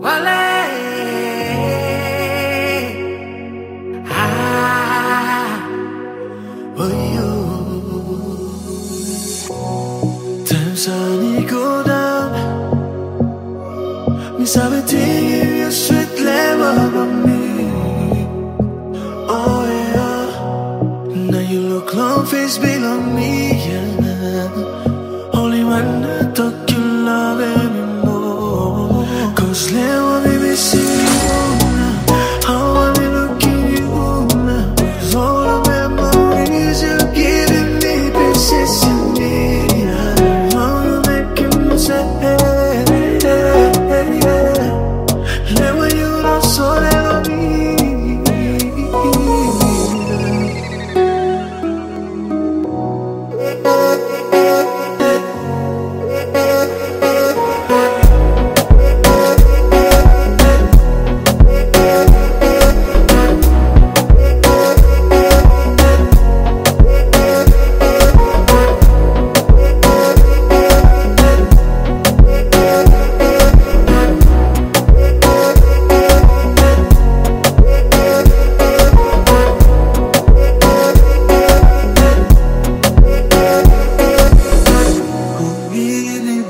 Wale. Ah Oh you Tanzania go down Me sabe tingin yung sweet level of me Oh yeah Now you look long face below me yeah. Only one that talk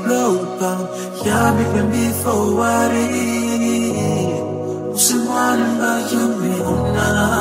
really blow down Yeah, we can be for what it 무슨 말은 바염이 없나